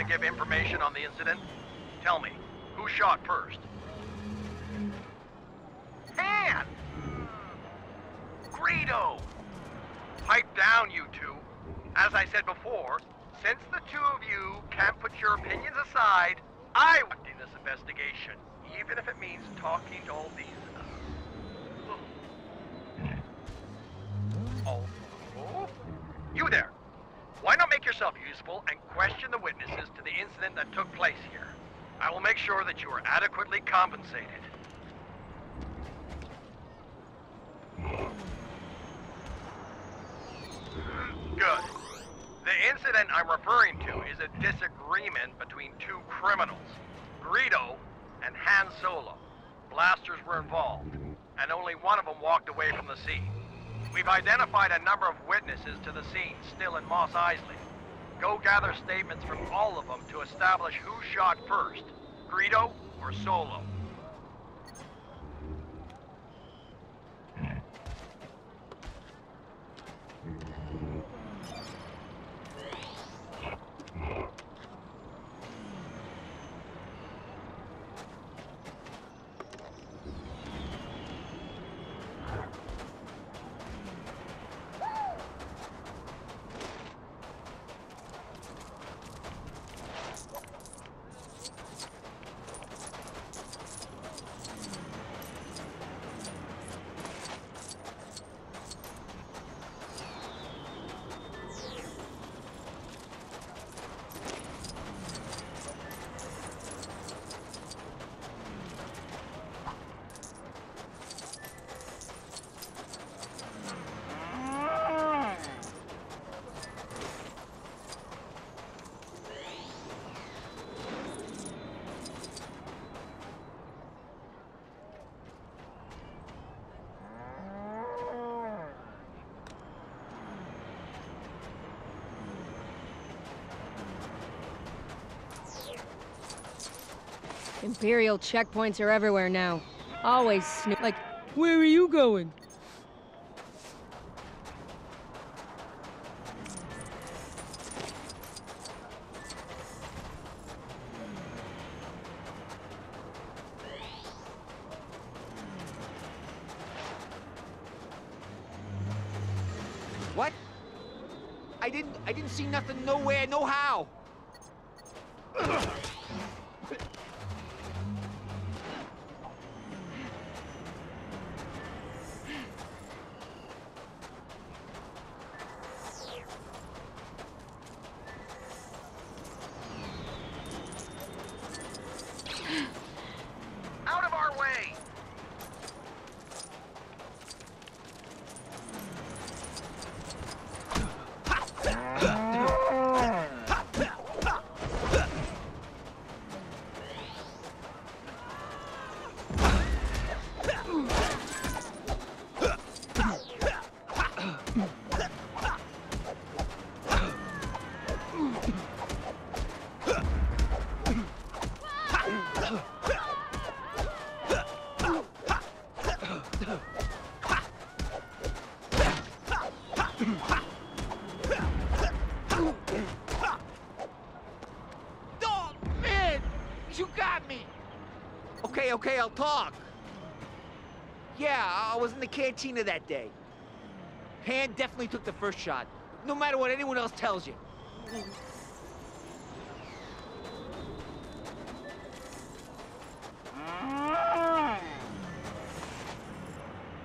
to give information on the incident? Tell me, who shot first? Han! Greedo! Pipe down, you two. As I said before, since the two of you can't put your opinions aside, I worked in this investigation, even if it means talking to all these... and question the witnesses to the incident that took place here? I will make sure that you are adequately compensated. Good. The incident I'm referring to is a disagreement between two criminals, Greedo and Han Solo. Blasters were involved, and only one of them walked away from the scene. We've identified a number of witnesses to the scene still in Mos Eisley. Go gather statements from all of them to establish who shot first, Greedo or Solo. Imperial checkpoints are everywhere now. Always snoop. Like, where are you going? I'll talk. Yeah, I was in the cantina that day. Han definitely took the first shot, no matter what anyone else tells you.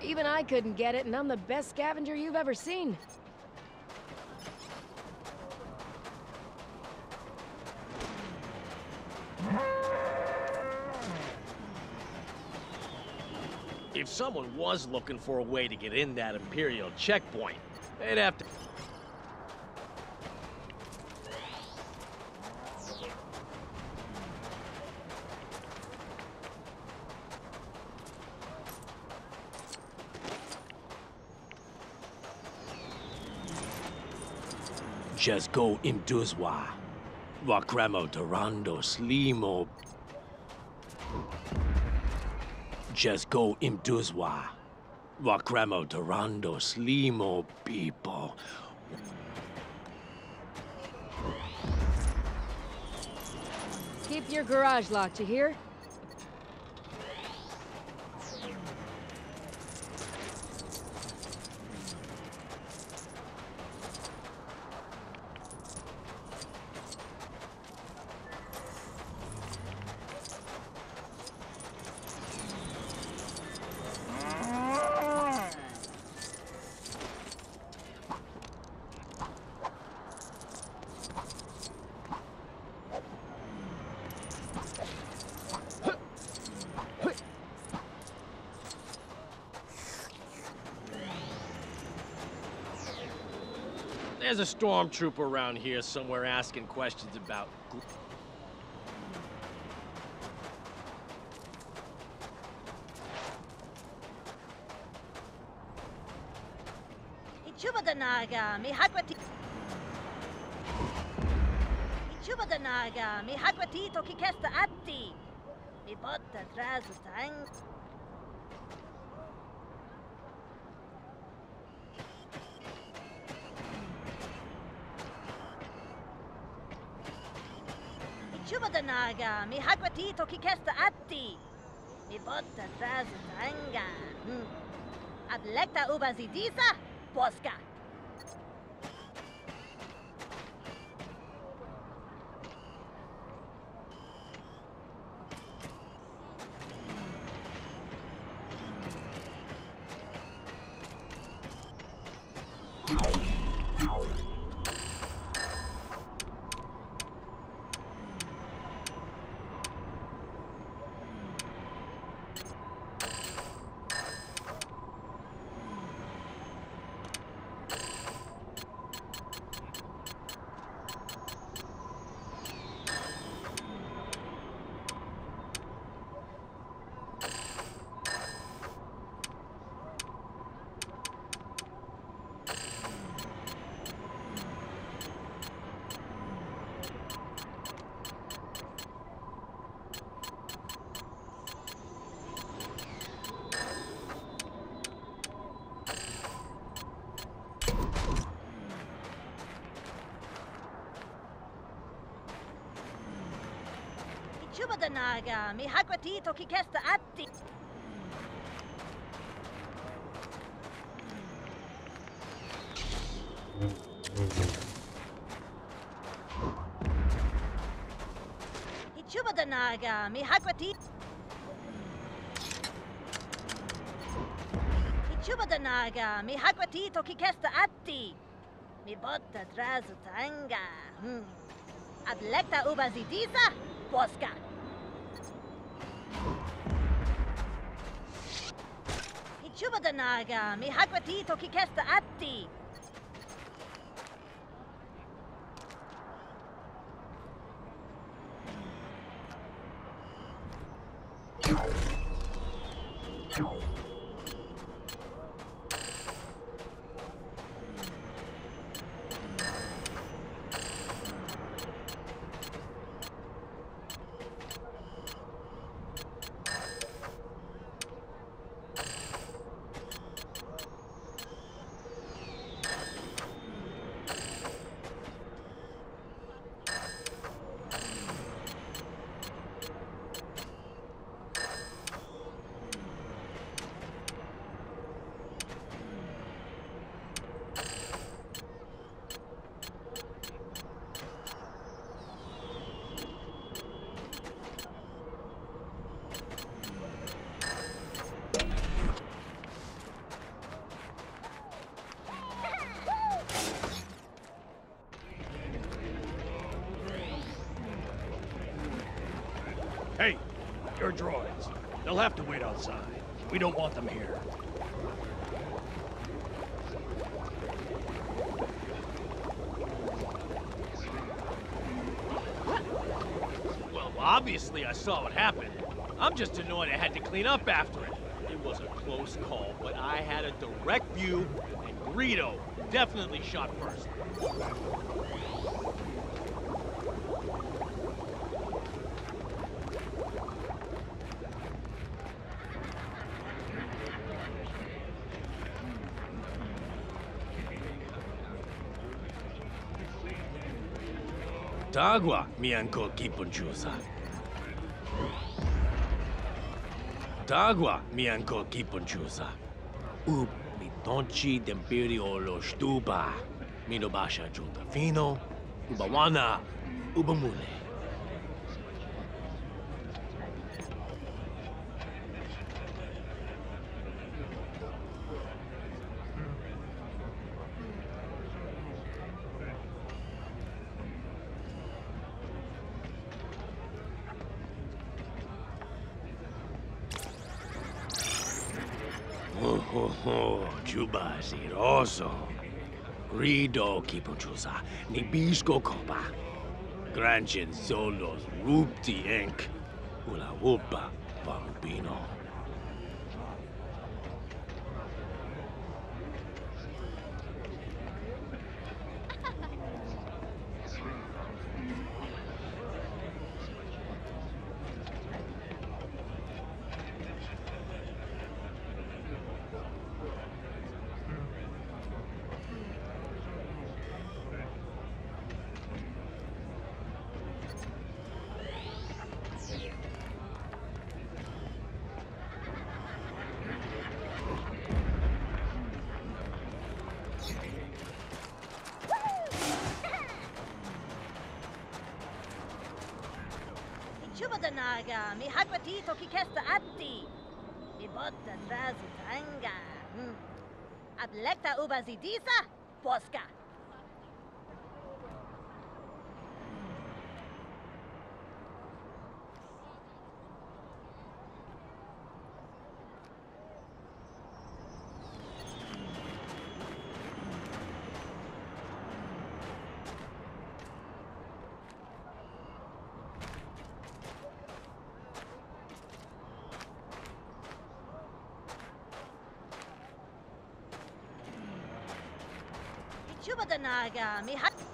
Even I couldn't get it, and I'm the best scavenger you've ever seen. If someone was looking for a way to get in that Imperial checkpoint, they'd have to... Just go imduzwa. Wakremo Durando Slimo. Just go imduzwa. Wakremo Durando Slimo people. Keep your garage locked, you hear? There's a stormtrooper around here somewhere asking questions about. Ichubadanaga, mi hakwati. Ichubadanaga, mi atti. Mi botta tang. Ichubadanaga, mi hakwatito kikesta atti. Mi botta trazu tanga. Hmm. Adlekta ubazidisa, Boska. Ichubadanaga, mi hakwatito kikesta atti. Ichubadanaga, mi hakwati. Ichubadanaga, mi hakwatito kikesta atti. Mi botta trazu tanga. Hmm. Adlekta ubazidisa, Boska. Ichubadanaga, mi hakwatito kikesta atti. Hey, your droids. They'll have to wait outside. We don't want them here. Well, obviously I saw what happened. I'm just annoyed I had to clean up after it. It was a close call, but I had a direct view, and Greedo definitely shot first. Tagua mi anco anko kipunjusa. Tagua mi anco anko kipunjusa. U mi tonci d'imperio lo stupa. Mi no basha giunta fino. Ubawana. ubamule. Tsubasi roso. Rido kipochusa, nibisco copa. Granchin solos rupti enk. Ula wuppa, bambino. Modenaga, mi hagwatito kikesta atti. Mi botten rasu tanga. Hm. Ablekta uba zidisa, poska. Chuba da naga, mi hag...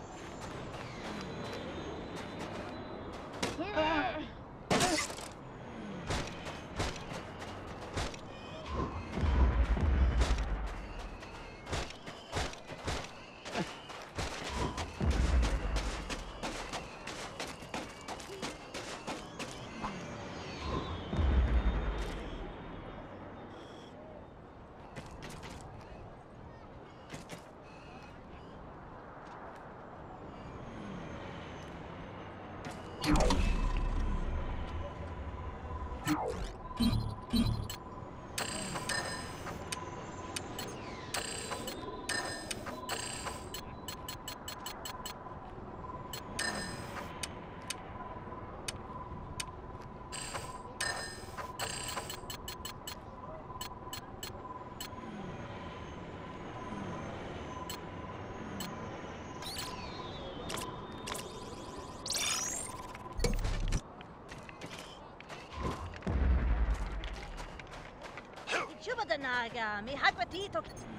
naga, mi hagwatito... Chuba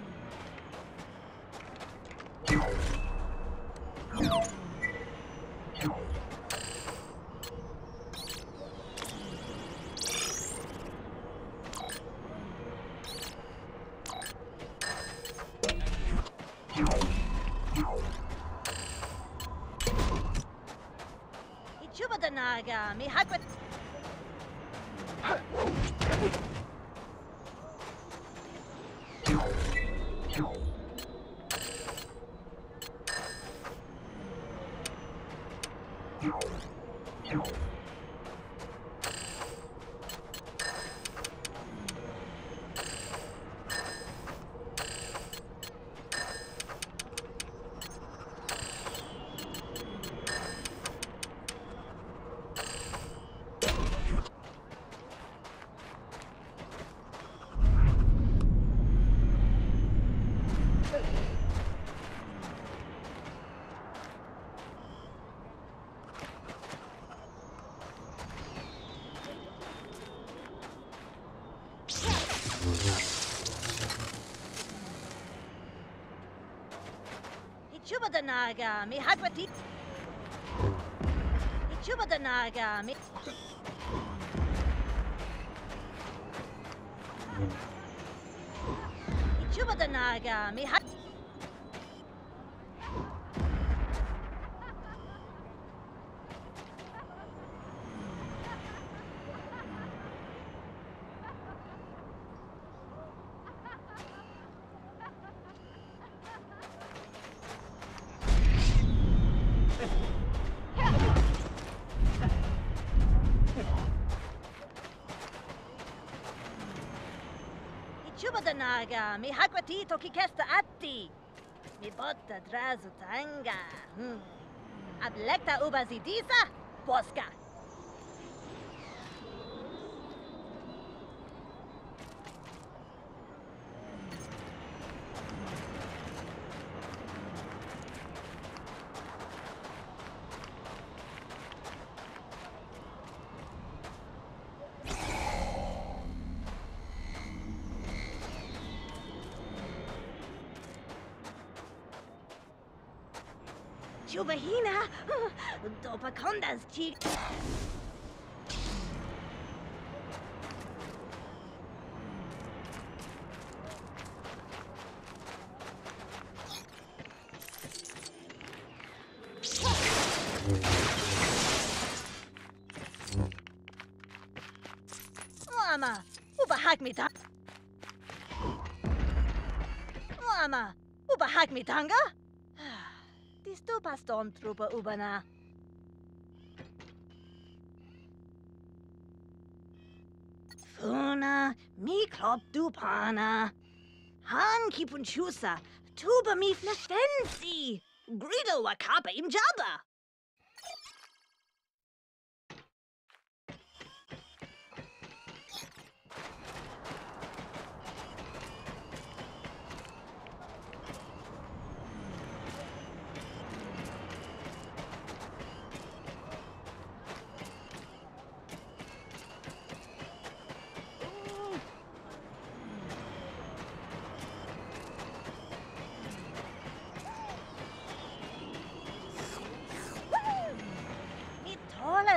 Chuba da naga, mi hagwati... Chuba da naga, mi... Chuba da naga, mi hag... patito chi chesta atti. Mi botta drasu tanga. Hmm. Ablecta uba si disa, posca. Propagandas geschickt. Mama, überhag mit da. Mama, überhag mit Tanga? Ah, die Stupa Stormtrooper überna. Mi klop dupana. Han kipunchusa, tuba mi fnefensi. Grido wakapa im jaba.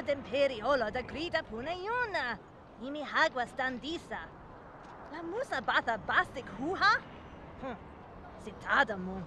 ad imperiolo da grida pune iuna. Imi hagua standisa. La musa batha bastic huha? Hm, citada mu.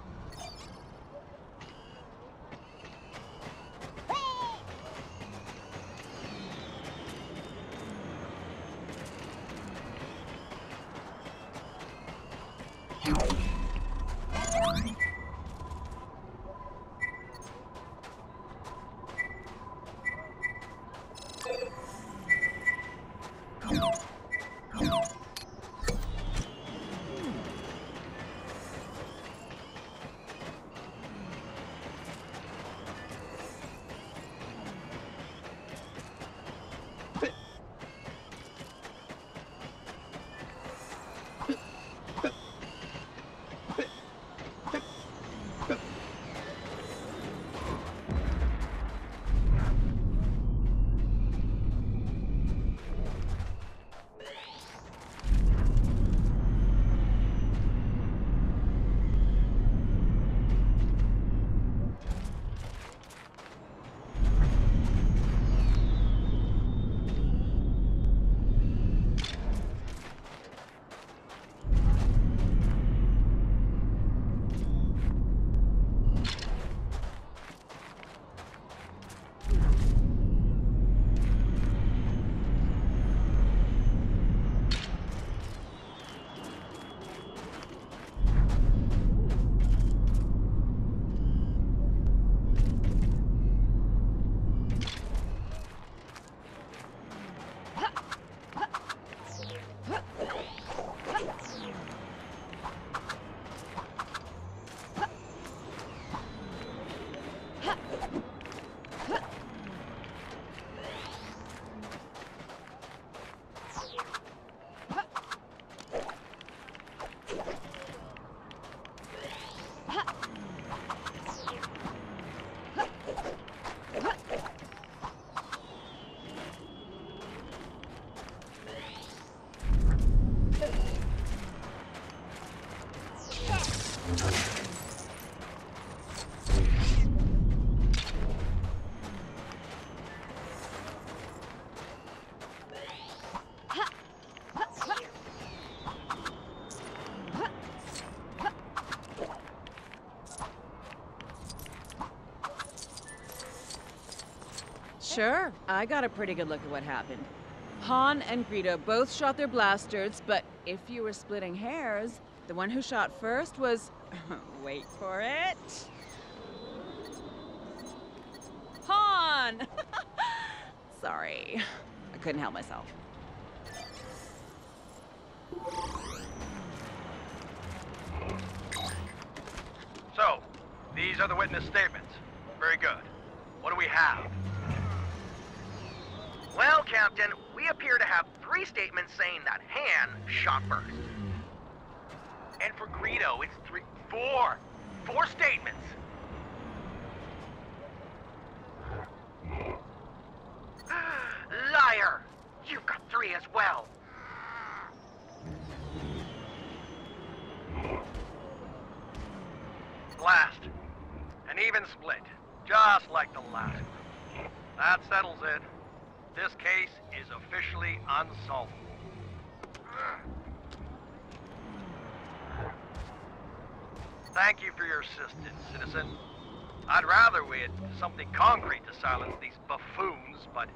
Sure, I got a pretty good look at what happened. Han and Greedo both shot their blasters, but if you were splitting hairs, the one who shot first was... wait for it... Han! Sorry, I couldn't help myself. So, these are the witness statements. Very good. What do we have? Well, Captain, we appear to have three statements saying that Han shot first. And for Greedo, it's three, four. Four statements. Liar! You've got three as well. Last. An even split. Just like the last one. That settles it. This case is officially unsolvable. Thank you for your assistance, citizen. I'd rather we had something concrete to silence these buffoons, but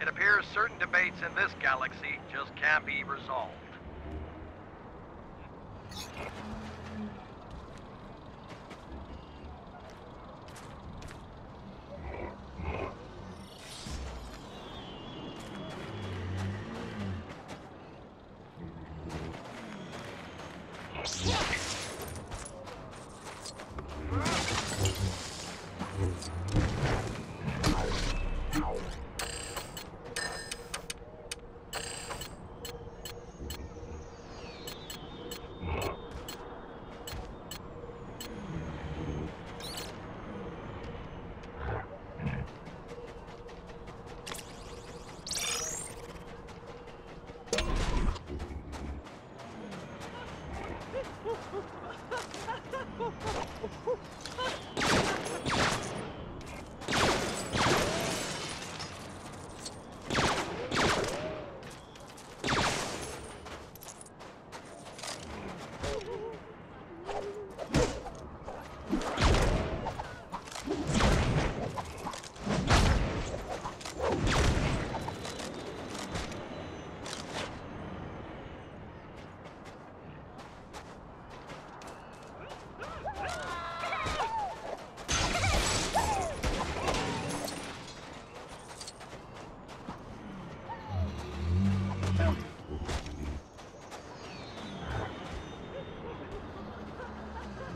it appears certain debates in this galaxy just can't be resolved. Whew.